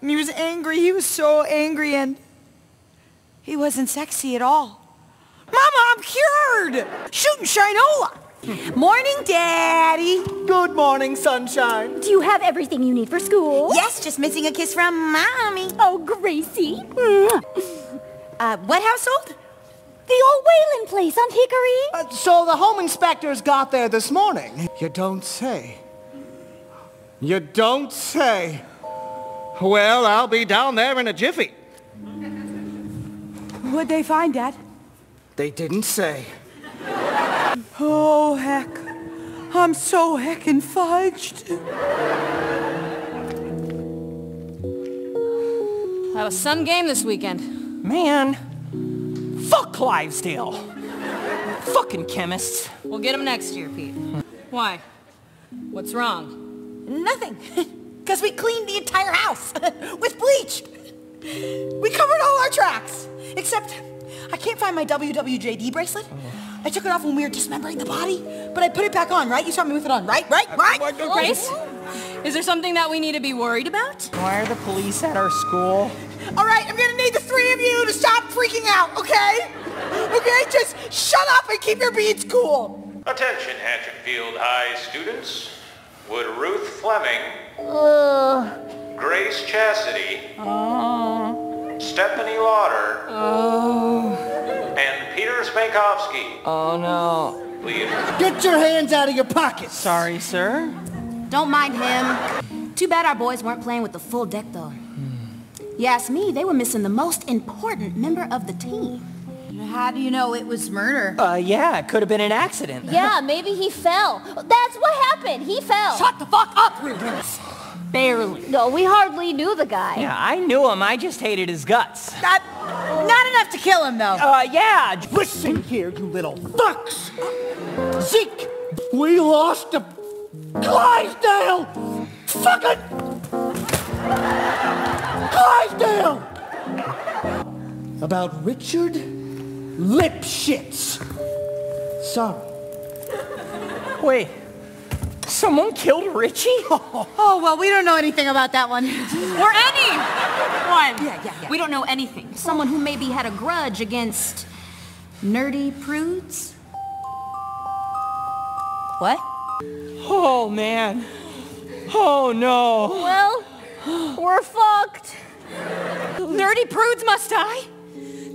And he was angry. He was so angry and he wasn't sexy at all. Mama, I'm cured! Shooting Shinola! Morning, Daddy. Good morning, sunshine. Do you have everything you need for school? Yes, just missing a kiss from Mommy. Oh, Gracie. Uh, what household? The old Whalen place on Hickory. Uh, so the home inspectors got there this morning. You don't say. You don't say. Well, I'll be down there in a jiffy. What'd they find, Dad? They didn't say. Oh, heck. I'm so heckin' fudged. Have a sun game this weekend. Man, fuck Clivesdale. Fucking chemists. We'll get them next year, Pete. Why? What's wrong? Nothing. Because we cleaned the entire house with bleach. We covered all our tracks. Except I can't find my WWJD bracelet. I took it off when we were dismembering the body, but I put it back on, right? You saw me with it on, right? Right? Right? Grace? Is there something that we need to be worried about? Why are the police at our school? All right, I'm gonna need the three of you to stop freaking out, okay? Okay, just shut up and keep your beads cool. Attention Hatchetfield High students. Would Ruth Fleming, Grace Chastity, Stephanie Lauder, and Peter Spankowski, Oh no. please Get your hands out of your pockets. Sorry, sir. Don't mind him. Too bad our boys weren't playing with the full deck, though. You ask me, they were missing the most important member of the team. How do you know it was murder? Uh, yeah, it could have been an accident. Yeah, maybe he fell. That's what happened. He fell. Shut the fuck up, Ruth. Barely. No, we hardly knew the guy. Yeah, I knew him. I just hated his guts. Not, not enough to kill him, though. Uh, yeah. Listen here, you little fucks. Zeke, we lost to Clivesdale. Fucking Clivesdale. About Richard Lipschitz. Sorry. Wait. Someone killed Richie? Oh, well, we don't know anything about that one. Or anyone! Yeah, yeah, yeah. We don't know anything. Someone who maybe had a grudge against nerdy prudes? What? Oh, man. Oh, no. Well, we're fucked. Nerdy prudes must die!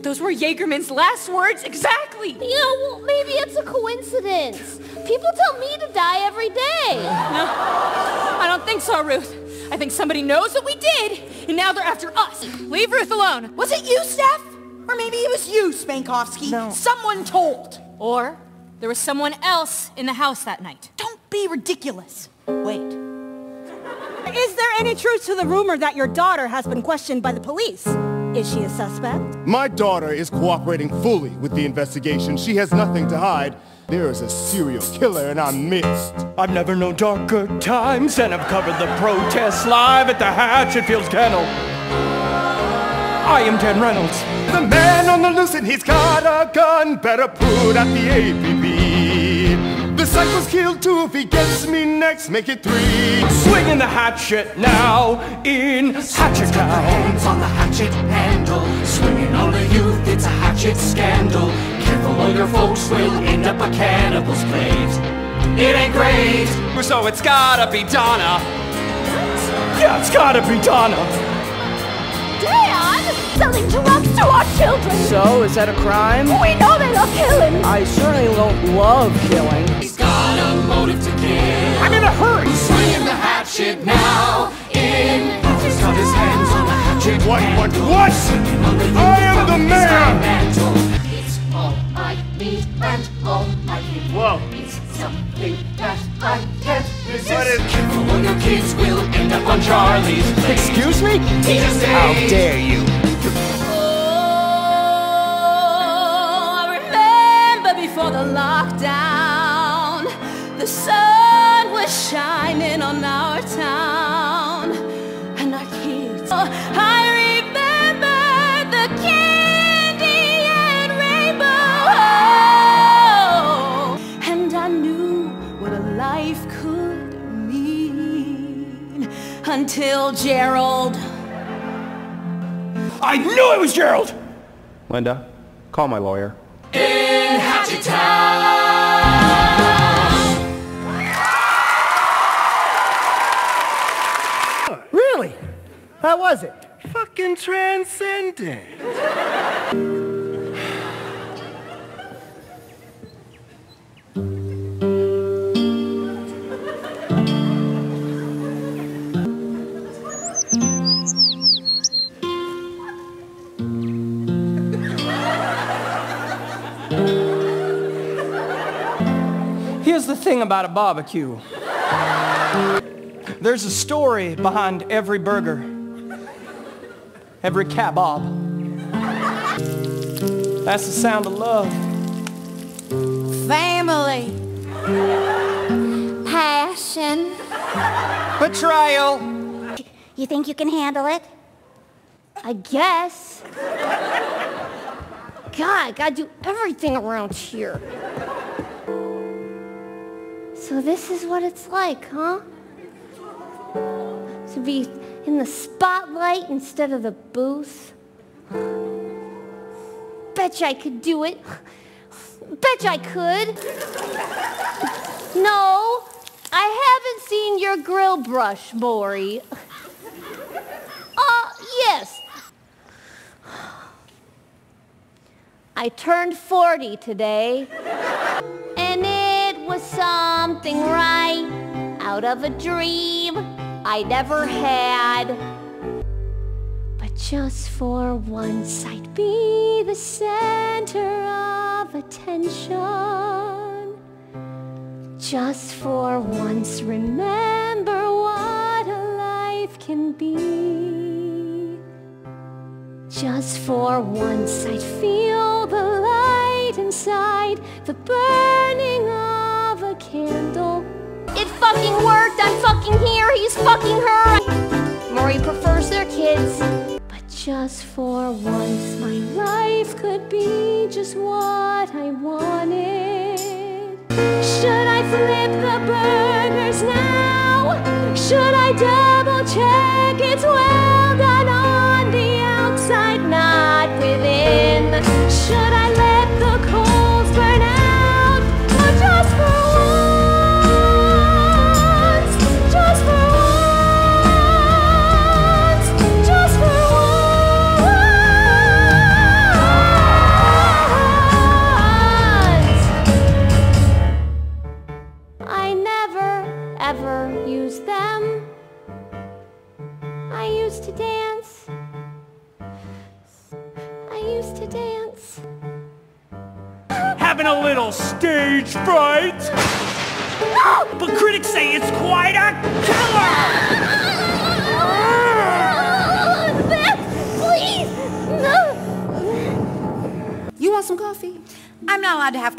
Those were Jaegerman's last words exactly! Yeah, well, maybe it's a coincidence. People tell me to die every day. No, I don't think so, Ruth. I think somebody knows what we did, and now they're after us. Leave Ruth alone. Was it you, Steph? Or maybe it was you, Spankowski. No. Someone told. Or there was someone else in the house that night. Don't be ridiculous. Wait. Is there any truth to the rumor that your daughter has been questioned by the police? Is she a suspect? My daughter is cooperating fully with the investigation. She has nothing to hide. There is a serial killer in our midst. I've never known darker times, and I've covered the protests live at the Hatchetfields Kennel. I am Dan Reynolds. The man on the loose and he's got a gun. Better put out the APB. The cycle's killed two. If he gets me next, make it three. Swinging the hatchet now in Hatchet Town. Hands on the hatchet handle, swinging on the youth, it's a hatchet scandal. Careful or your folks will end up a cannibal's plate. It ain't great. So it's gotta be Donna. Yeah, it's gotta be Donna. Dad! Selling drugs to our children! So, is that a crime? We know they love killing! I certainly don't love killing. He's got a motive to kill. I'm in a hurry. Swinging the hatchet now in. He's got his hands on the hatchet. What, what, handle, what? swinging the I am the from man. It's all I need and all I need. Whoa. It's something that I can't resist. What is- Careful or your kids will end up on Charlie's plate. Excuse me? He How ate. dare you? Oh, I remember before the lockdown, the sun was shining on our town and our kids. Oh, I remember the candy and rainbow, and I knew what a life could mean until Gerald I knew it was Gerald! Linda, call my lawyer. In Hatchet Town. How was it? Fucking transcendent. Here's the thing about a barbecue. There's a story behind every burger, every kebab. That's the sound of love. Family. Passion. Betrayal. You think you can handle it? I guess. God, I gotta do everything around here. So this is what it's like, huh? To be in the spotlight instead of the booth. Betcha I could do it. Betcha I could. No, I haven't seen your grill brush, Maury. Uh, yes. I turned 40 today. And it was something right out of a dream I never had. But just for once, I'd be the center of attention. Just for once, remember what a life can be. Just for once, I'd feel the light inside the burning of a candle. It fucking worked! Fucking here! He's fucking her! Maury prefers their kids. But just for once, my life could be just what I wanted. Should I flip the burgers now? Should I double check it's well done on the outside, not within? Should I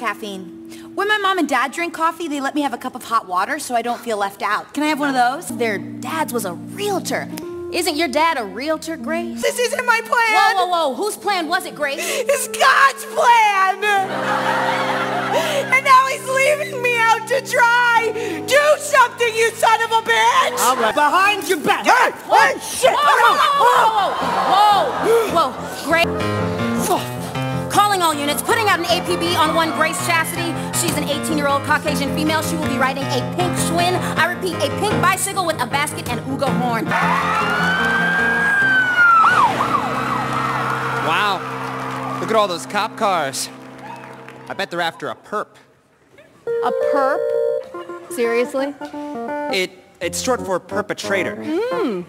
caffeine. When my mom and dad drink coffee, they let me have a cup of hot water so I don't feel left out. Can I have one of those? Their dad's was a realtor. Isn't your dad a realtor, Grace? This isn't my plan! Whoa, whoa, whoa. Whose plan was it, Grace? It's God's plan! And now he's leaving me out to dry! Do something, you son of a bitch! All right, behind your back. Hey, hey, shit! Whoa, whoa, whoa, whoa, whoa, whoa. Grace. Calling all units, putting out an APB on one Grace Chastity. She's an 18-year-old Caucasian female. She will be riding a pink Schwinn. I repeat, a pink bicycle with a basket and Ugo horn. Wow. Look at all those cop cars. I bet they're after a perp. A perp? Seriously? It it's short for perpetrator. Hmm.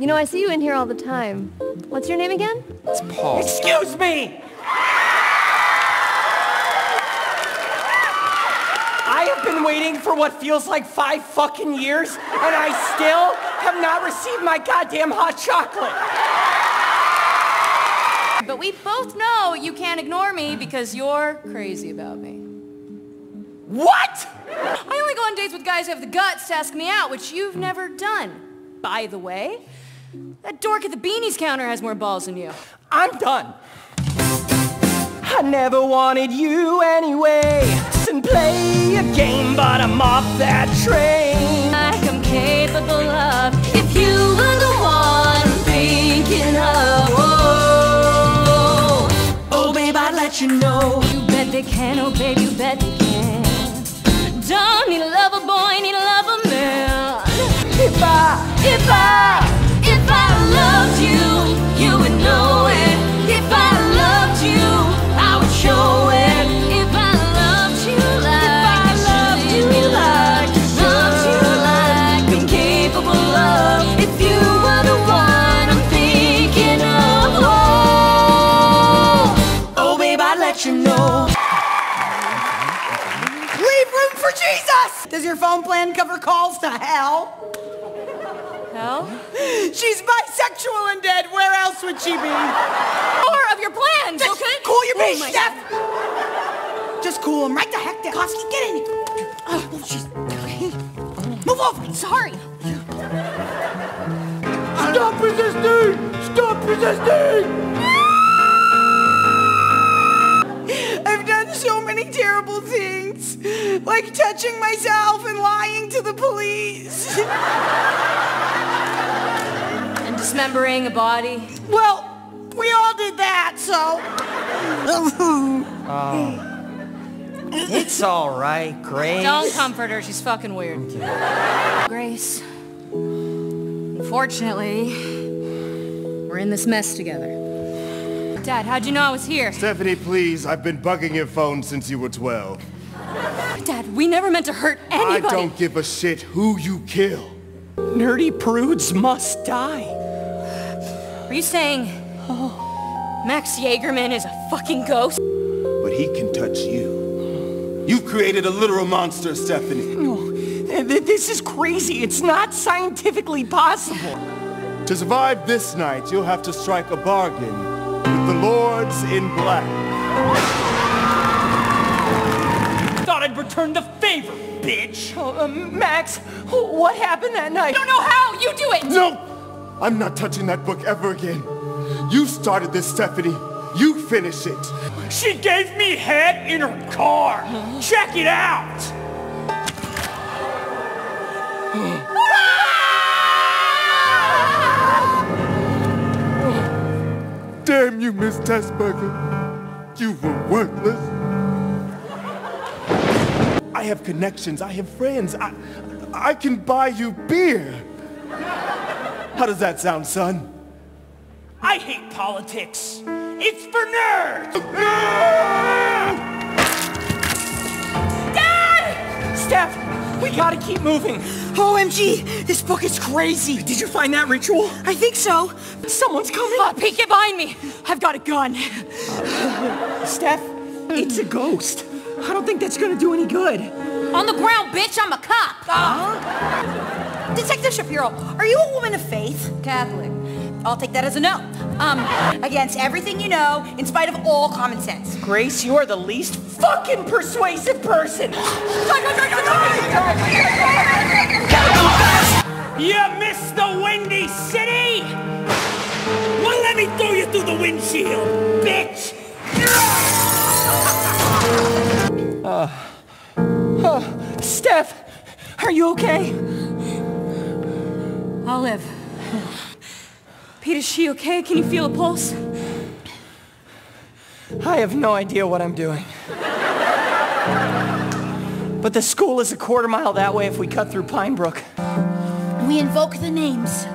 You know, I see you in here all the time. What's your name again? It's Paul. Excuse me! Waiting for what feels like five fucking years, and I still have not received my goddamn hot chocolate. But we both know you can't ignore me because you're crazy about me. What? I only go on dates with guys who have the guts to ask me out, which you've never done. By the way, that dork at the beanies counter has more balls than you. I'm done. I never wanted you anyway and play a game, but I'm off that train. Like I'm capable of, if you were the one I'm thinking of. Oh, oh babe, I'd let you know. You bet they can, oh babe, you bet they can. Don't need a lover boy, need a lover man. If I, if I. your phone plan cover calls to hell? Hell? She's bisexual and dead. Where else would she be? More of your plans, Just okay? Cool your Oh beast, my Steph! Just cool him right the heck down. Kosky, get in here. Oh, oh she's... Move over. Sorry. Stop resisting! Stop resisting! I've done so many terrible things, like touching myself and lying to the police. And dismembering a body. Well, we all did that, so. Oh. It's all right, Grace. Don't comfort her, she's fucking weird. Grace, unfortunately, we're in this mess together. Dad, how'd you know I was here? Stephanie, please, I've been bugging your phone since you were 12. Dad, we never meant to hurt anybody. I don't give a shit who you kill. Nerdy prudes must die. Are you saying oh. Max Jaegerman is a fucking ghost? But he can touch you. You've created a literal monster, Stephanie. No, th- this is crazy. It's not scientifically possible. To survive this night, you'll have to strike a bargain with the Lords in Black. I'd return the favor, bitch. Oh, uh, Max, what happened that night? I don't know how! You do it! No! I'm not touching that book ever again. You started this, Stephanie. You finish it. She gave me head in her car. Check it out. Damn you, Miss Tessberger. You were worthless. I have connections. I have friends. I, I can buy you beer. How does that sound, son? I hate politics. It's for nerds. Dad! Steph, we gotta keep moving. OMG, this book is crazy. Did you find that ritual? I think so. Someone's coming. Uh, Pete, get behind me! I've got a gun. Steph, it's a ghost. I don't think that's gonna do any good. On the ground, bitch, I'm a cop. Detective Shapiro, are you a woman of faith? Catholic. I'll take that as a no. Um, against everything you know, in spite of all common sense. Grace, you are the least fucking persuasive person. You missed the Windy City? Well, let me throw you through the windshield, bitch! Uh, uh, Steph, are you okay? I'll live. Pete, is she okay? Can you feel a pulse? I have no idea what I'm doing. But the school is a quarter mile that way if we cut through Pine Brook. We invoke the names.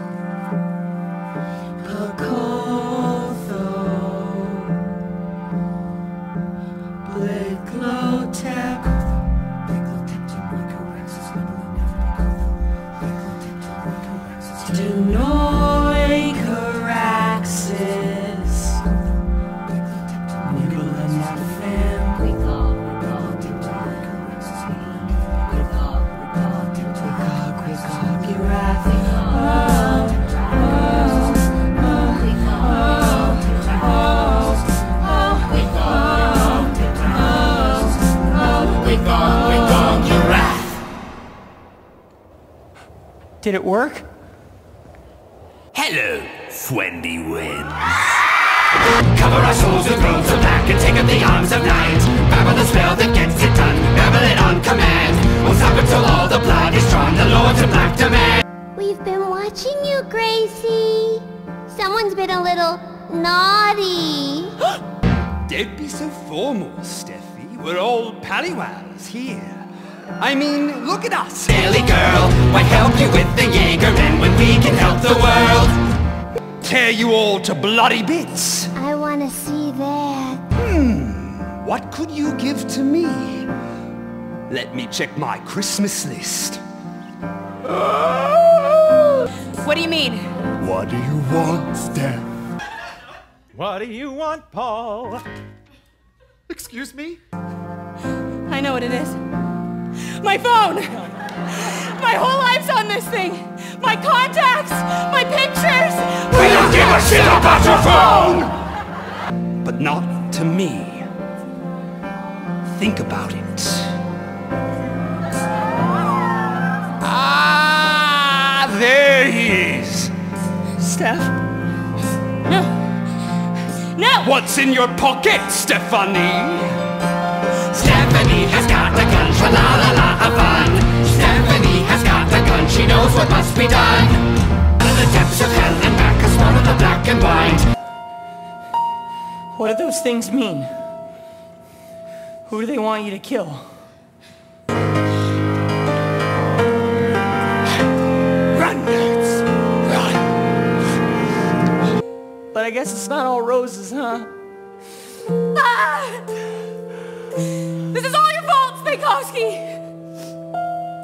Did it work? Hello, Wendy Wins. Cover our souls with robes of black and take up the arms of night. Babble the spell that gets it done, babble it on command. We'll stop until all the blood is drawn, the lords of black demand. We've been watching you, Gracie. Someone's been a little naughty. Don't be so formal, Steffi. We're all pallywhads here. I mean, look at us. Silly girl, why help you with the Jaegermen when we can help the world? Tear you all to bloody bits. I want to see that. Hmm, what could you give to me? Let me check my Christmas list. What do you mean? What do you want, Steph? What do you want, Paul? Excuse me? I know what it is. My phone! My whole life's on this thing! My contacts! My pictures! We don't give a shit about your phone! But not to me. Think about it. Ah, there he is. Steph? No. No! What's in your pocket, Stephanie? Stephanie has got a la la la have fun. Stephanie has got a gun, she knows what must be done. Out of the depths of hell and back, a spawn of the black and white. What do those things mean? Who do they want you to kill? Run, nerds! Run! But I guess it's not all roses, huh? Ah! Spankowski!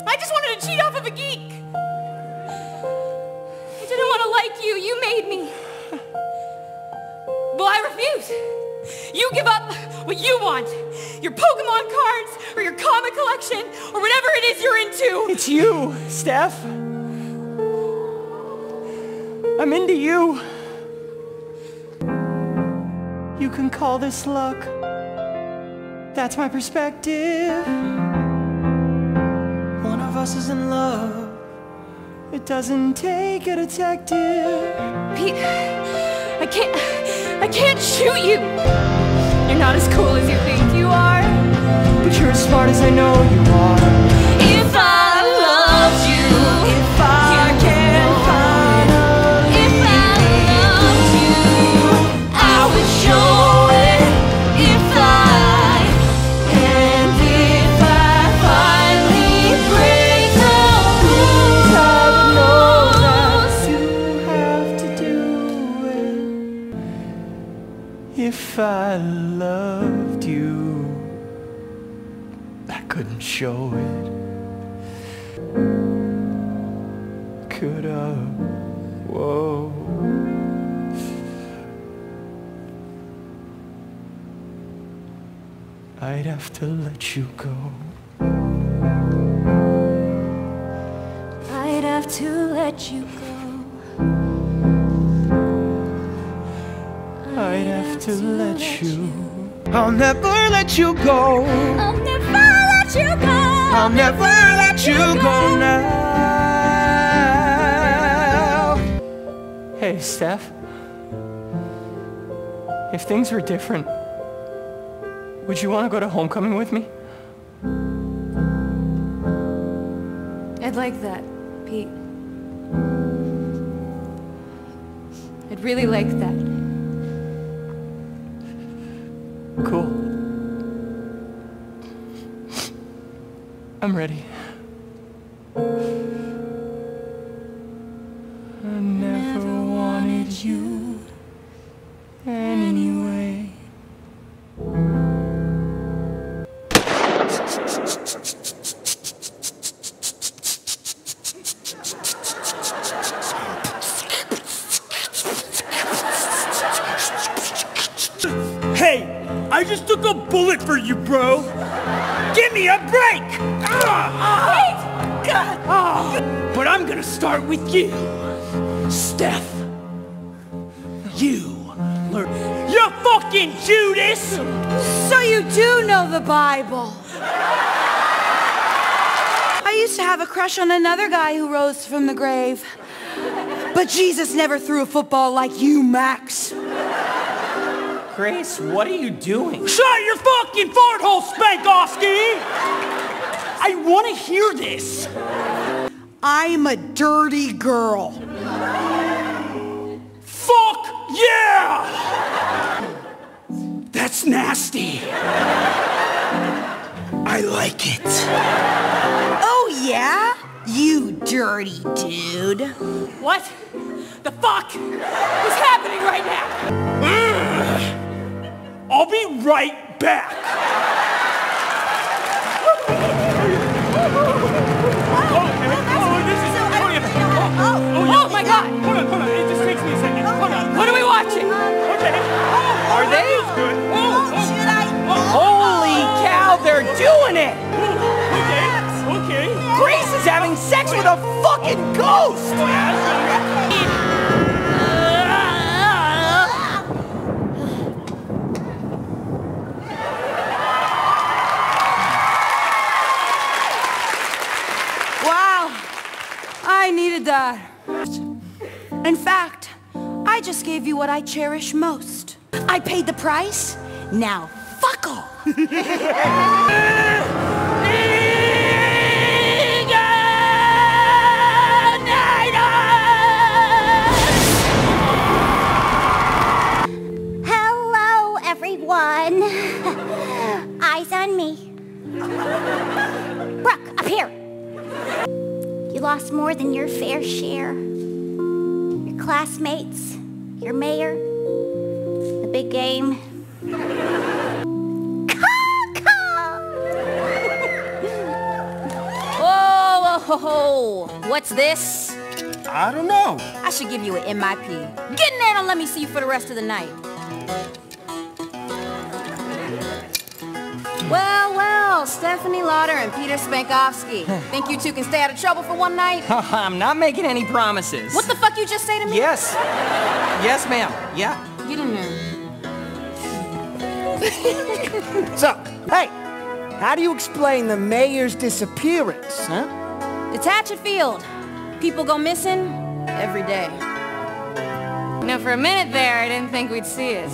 I just wanted to cheat off of a geek! I didn't want to like you, you made me! Well, I refuse! You give up what you want! Your Pokemon cards, or your comic collection, or whatever it is you're into! It's you, Steph. I'm into you. You can call this luck. That's my perspective. One of us is in love. It doesn't take a detective. Pete, I can't, I can't shoot you! You're not as cool as you think you are. But you're as smart as I know you are. Loved you, I couldn't show it. Could I? Whoa. I'd have to let you go. I'd have to let you go. To let you. I'll never let you go. I'll never let you go. I'll never let you go now. Hey, Steph. If things were different, would you want to go to homecoming with me? I'd like that, Pete. I'd really like that. I'm ready. To have a crush on another guy who rose from the grave. But Jesus never threw a football like you, Max. Grace, what are you doing? Shut your fucking fart hole, Spankowski! I want to hear this. I'm a dirty girl. Fuck yeah! That's nasty. I like it. Oh, yeah? You dirty dude. What? The fuck? What's happening right now? I'll be right back. Ghost! Wow. I needed that. In fact, I just gave you what I cherish most. I paid the price. Now, fuck off. more than your fair share. Your classmates, your mayor, the big game. Whoa, whoa, whoa, whoa. What's this? I don't know. I should give you an MIP. Get in there and let me see you for the rest of the night. Well, well, Stephanie Lauder and Peter Spankowski. Think you two can stay out of trouble for one night? I'm not making any promises. What the fuck you just say to me? Yes. Yes, ma'am. Yeah. Get in there. So, hey, how do you explain the mayor's disappearance, huh? Detach it field. People go missing every day. You know, for a minute there, I didn't think we'd see it.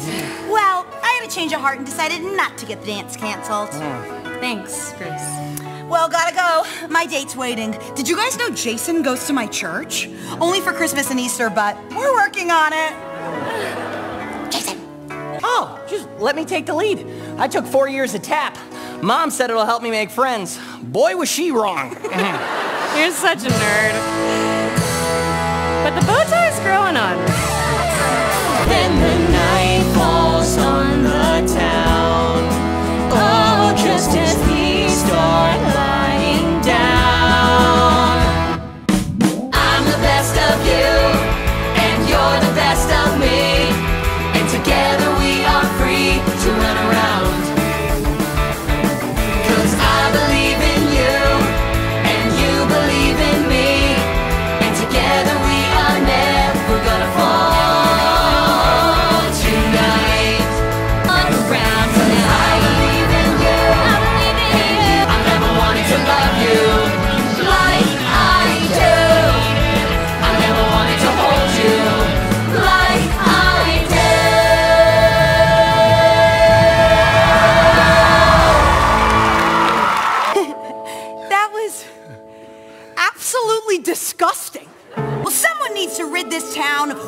Well, I had a change of heart and decided not to get the dance canceled. Hmm. Thanks, Grace. Well, gotta go. My date's waiting. Did you guys know Jason goes to my church? Only for Christmas and Easter, but we're working on it. Jason! Oh, just let me take the lead. I took four years of tap. Mom said it'll help me make friends. Boy, was she wrong. You're such a nerd.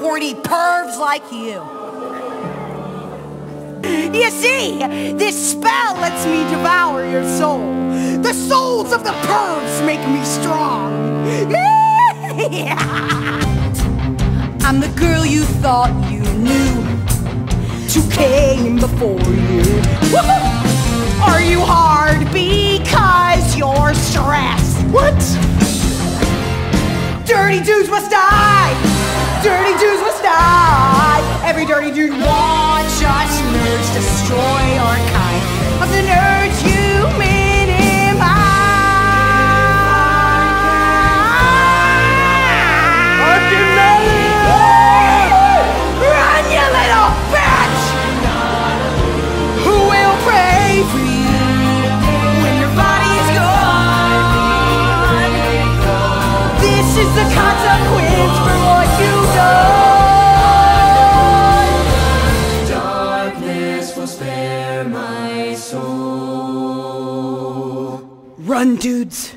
Horny pervs like you. You see, this spell lets me devour your soul. The souls of the pervs make me strong. I'm the girl you thought you knew. Two came before you. Are you hard because you're stressed? What? Dirty dudes must die! Dirty dudes must die! Every dirty dude wants us nerds destroy our kind. Of the nerds you minimize. Dudes.